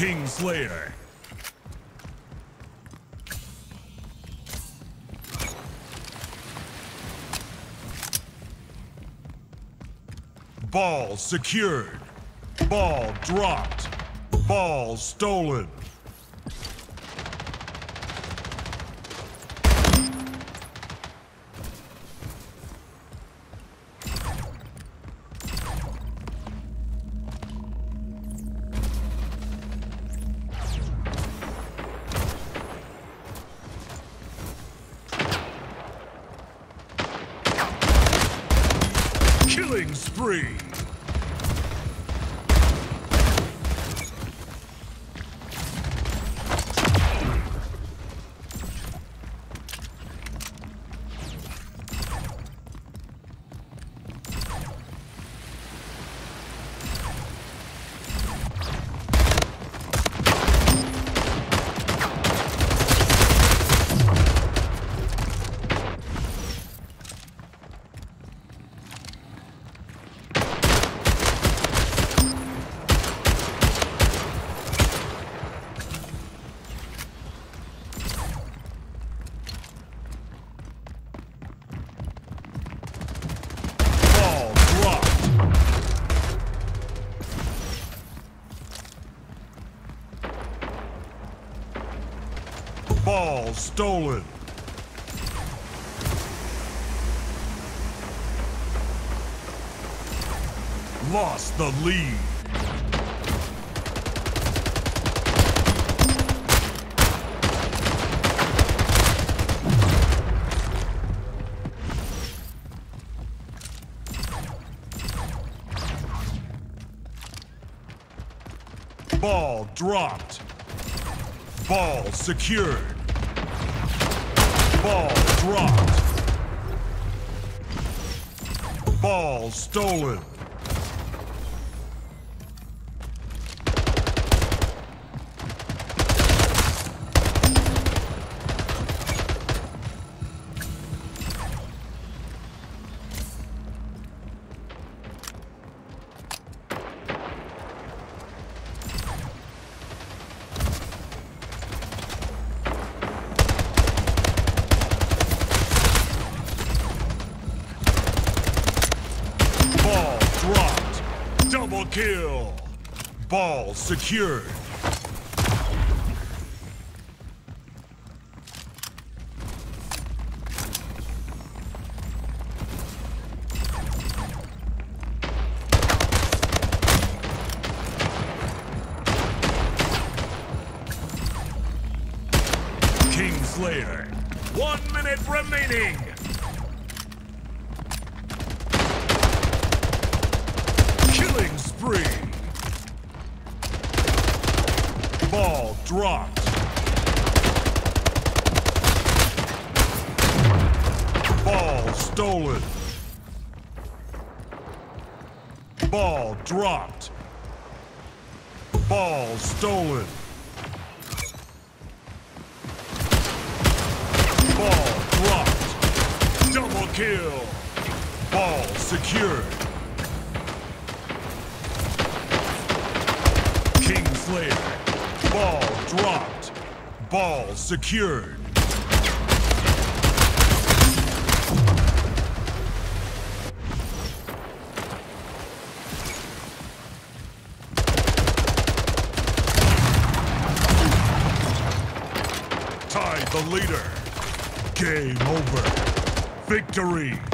King Slayer. Ball secured. Ball dropped. Ball stolen. Spree. Ball dropped. Ball stolen. Lost the lead. Ball dropped. Ball secured. Ball dropped. Ball stolen. Kill. Ball secured. King Slayer. One minute remaining. Killing spree. Ball dropped. Ball stolen. Ball dropped. Ball stolen. Ball dropped. Double kill. Ball secured. Ball dropped. Ball secured. Tied the leader. Game over. Victory.